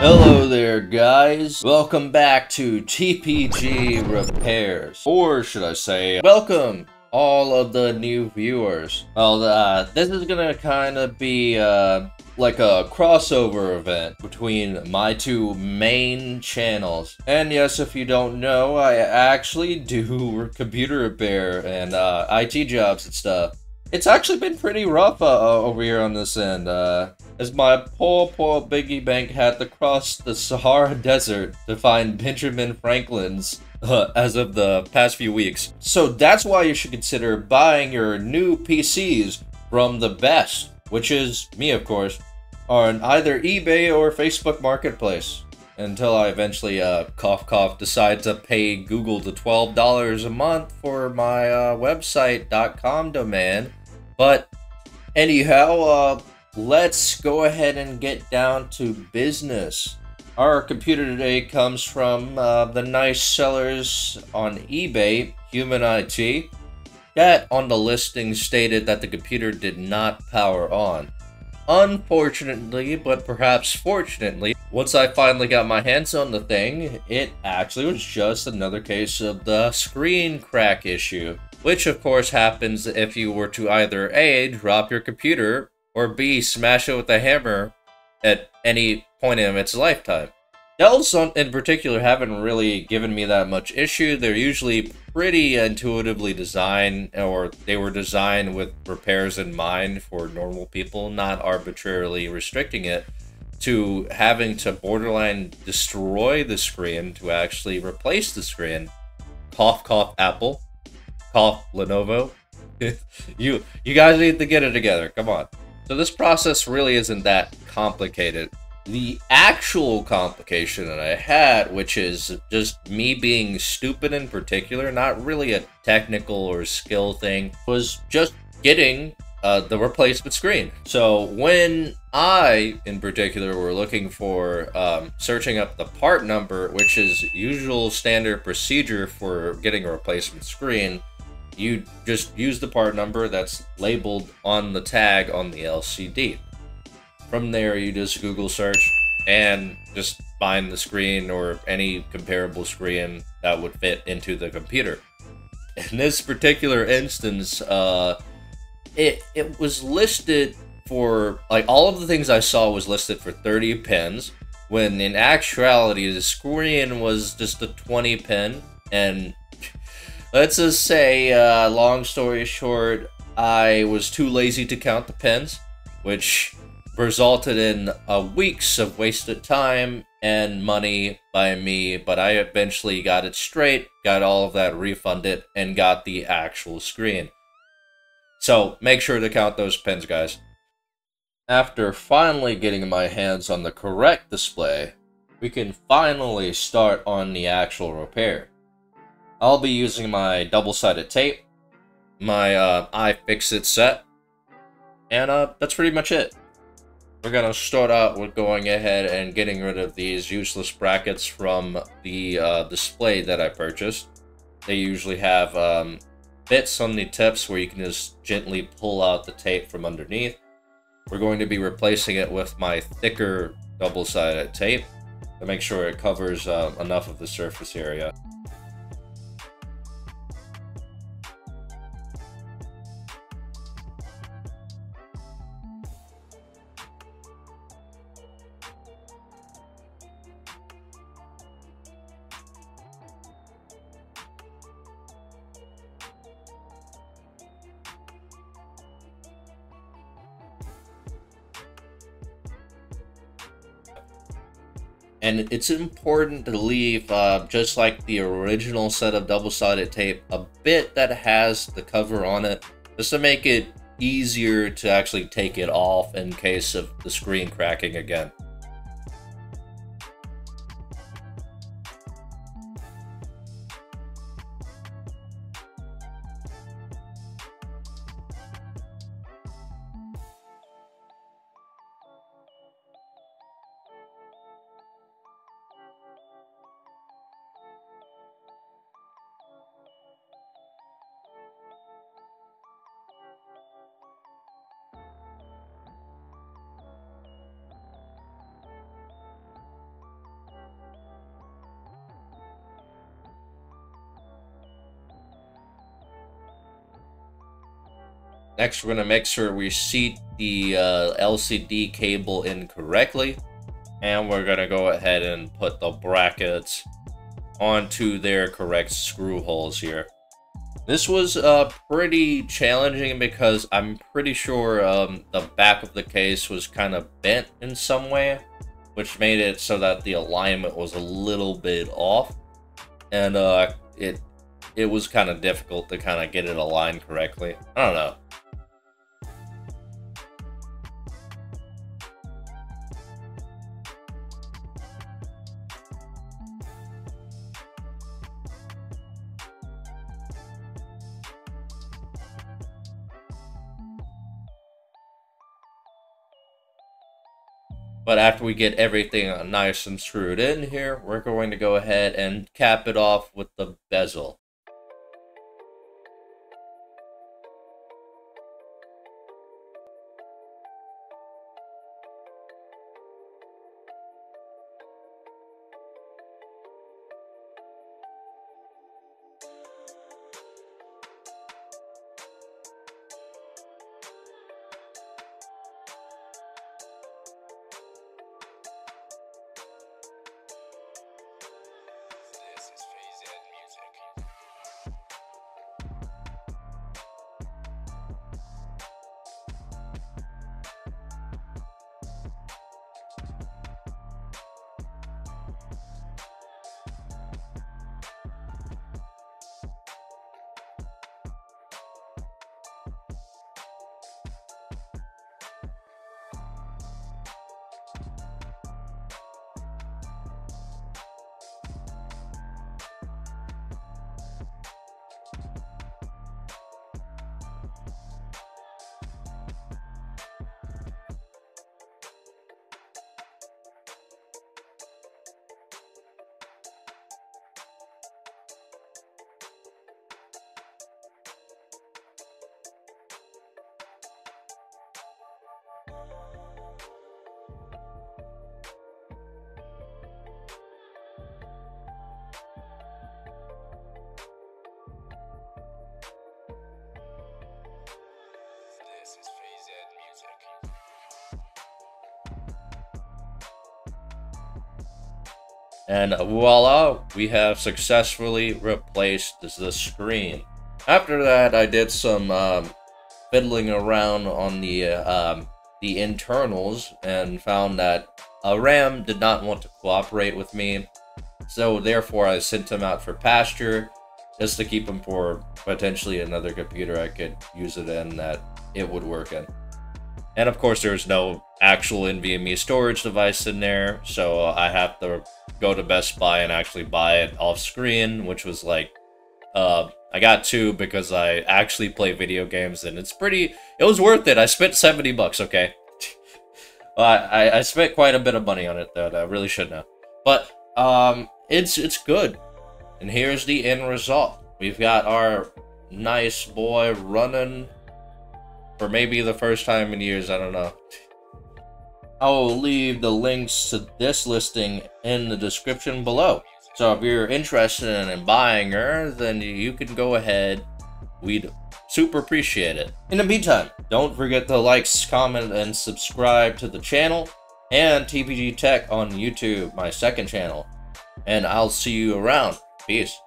Hello there, guys. Welcome back to TPG Repairs. Or should I say, welcome all of the new viewers. Well, uh, this is gonna kind of be, uh, like a crossover event between my two main channels. And yes, if you don't know, I actually do computer repair and, uh, IT jobs and stuff. It's actually been pretty rough, uh, over here on this end, uh, as my poor, poor Biggie Bank had to cross the Sahara Desert to find Benjamin Franklin's uh, as of the past few weeks. So that's why you should consider buying your new PCs from the best, which is me, of course, on either eBay or Facebook Marketplace. Until I eventually, uh, cough cough, decide to pay Google the $12 a month for my uh, website.com domain. But anyhow, uh, let's go ahead and get down to business. Our computer today comes from uh, the nice sellers on eBay, Human IT. That on the listing stated that the computer did not power on. Unfortunately, but perhaps fortunately, once I finally got my hands on the thing, it actually was just another case of the screen crack issue. Which of course happens if you were to either A, drop your computer, or B, smash it with a hammer at any point in its lifetime. Dells in particular haven't really given me that much issue. They're usually pretty intuitively designed, or they were designed with repairs in mind for normal people, not arbitrarily restricting it to having to borderline destroy the screen to actually replace the screen. Cough, cough, Apple. Cough, Lenovo. you, you guys need to get it together. Come on. So this process really isn't that complicated. The actual complication that I had, which is just me being stupid in particular, not really a technical or skill thing, was just getting uh, the replacement screen. So when I, in particular, were looking for um, searching up the part number, which is usual standard procedure for getting a replacement screen, you just use the part number that's labeled on the tag on the LCD. From there, you just Google search and just find the screen or any comparable screen that would fit into the computer. In this particular instance, uh, it, it was listed for, like, all of the things I saw was listed for 30 pins, when in actuality, the screen was just a 20 pin, and let's just say, uh, long story short, I was too lazy to count the pins, which resulted in uh, weeks of wasted time and money by me, but I eventually got it straight, got all of that refunded, and got the actual screen. So make sure to count those pins, guys. After finally getting my hands on the correct display, we can finally start on the actual repair. I'll be using my double-sided tape, my uh, iFixit set, and uh, that's pretty much it. We're going to start out with going ahead and getting rid of these useless brackets from the uh, display that I purchased. They usually have um, bits on the tips where you can just gently pull out the tape from underneath. We're going to be replacing it with my thicker double-sided tape to make sure it covers uh, enough of the surface area. And it's important to leave uh, just like the original set of double-sided tape a bit that has the cover on it just to make it easier to actually take it off in case of the screen cracking again Next, we're going to make sure we seat the uh, LCD cable in correctly. And we're going to go ahead and put the brackets onto their correct screw holes here. This was uh, pretty challenging because I'm pretty sure um, the back of the case was kind of bent in some way, which made it so that the alignment was a little bit off. And uh, it it was kind of difficult to kind of get it aligned correctly. I don't know. But after we get everything nice and screwed in here, we're going to go ahead and cap it off with the bezel. And voila, we have successfully replaced the screen. After that, I did some um, fiddling around on the uh, um, the internals and found that a RAM did not want to cooperate with me. So therefore, I sent him out for pasture just to keep him for potentially another computer I could use it in that it would work in. And of course, there's no actual NVMe storage device in there, so I have to go to Best Buy and actually buy it off screen, which was like, uh, I got two because I actually play video games and it's pretty, it was worth it. I spent 70 bucks, okay? I, I spent quite a bit of money on it that I really shouldn't have. But, um, it's, it's good. And here's the end result. We've got our nice boy running for maybe the first time in years, I don't know. I will leave the links to this listing in the description below. So if you're interested in buying her, then you can go ahead. We'd super appreciate it. In the meantime, don't forget to like, comment, and subscribe to the channel and TPG Tech on YouTube, my second channel. And I'll see you around. Peace.